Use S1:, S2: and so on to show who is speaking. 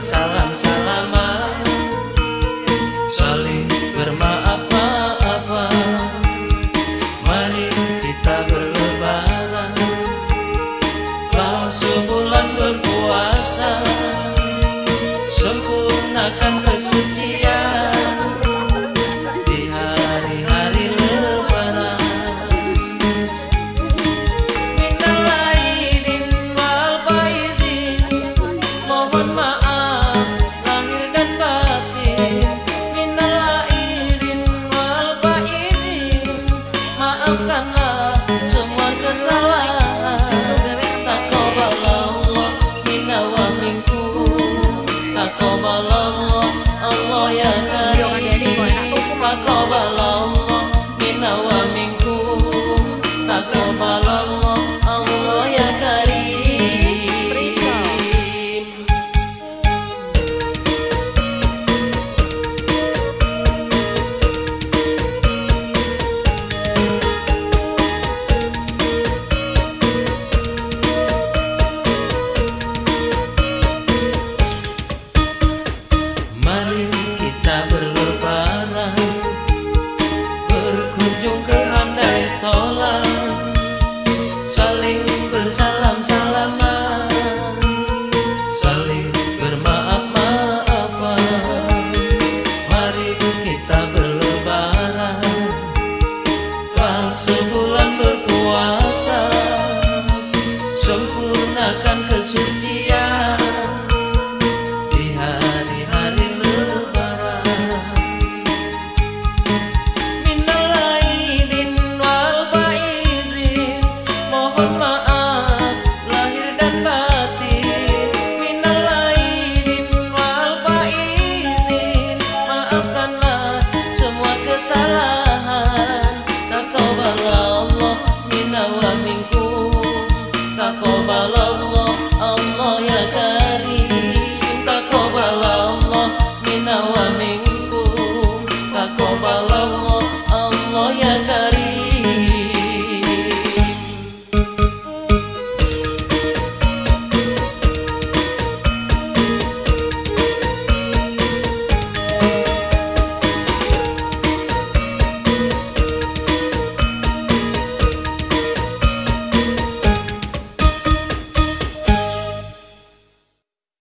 S1: salam salam